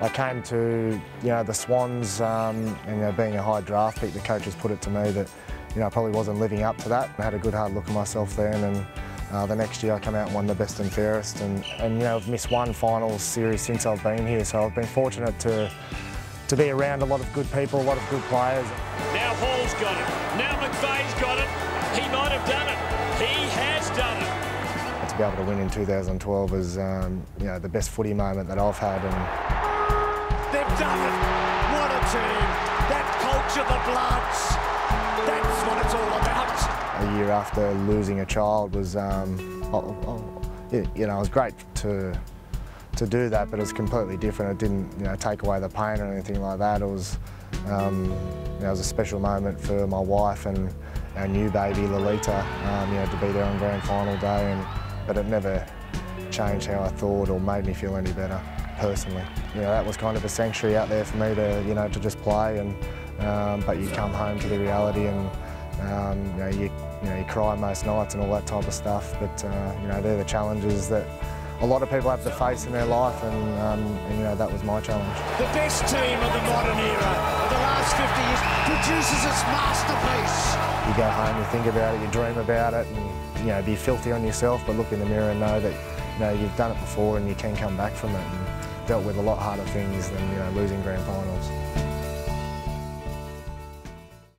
I came to you know the Swans um, and you know, being a high draft pick, the coaches put it to me that you know I probably wasn't living up to that. I had a good hard look at myself then, and uh, the next year I come out and won the best and fairest, and, and you know I've missed one finals series since I've been here, so I've been fortunate to to be around a lot of good people, a lot of good players. Now Hall's got it. Now McVeigh's got it. He might have done it. He has done it. To be able to win in 2012 is um, you know the best footy moment that I've had, and It. What a team. That culture, the Bloods. That's what it's all about. a year after losing a child was, um, oh, oh, you know, it was great to to do that, but it was completely different. It didn't, you know, take away the pain or anything like that. It was, um, you know, it was a special moment for my wife and our new baby Lolita, um, you know, to be there on grand final day, and but it never changed how I thought or made me feel any better personally. You know, that was kind of a sanctuary out there for me to, you know, to just play and, um, but you come home to the reality and, um, you know, you, you know, you cry most nights and all that type of stuff, but, uh, you know, they're the challenges that a lot of people have to face in their life and, um, and you know, that was my challenge. The best team of the modern era of the last 50 years produces its masterpiece. You go home, you think about it, you dream about it and, you know, be filthy on yourself, but look in the mirror and know that, you know, you've done it before and you can come back from it and dealt with a lot harder things than, you know, losing grand finals.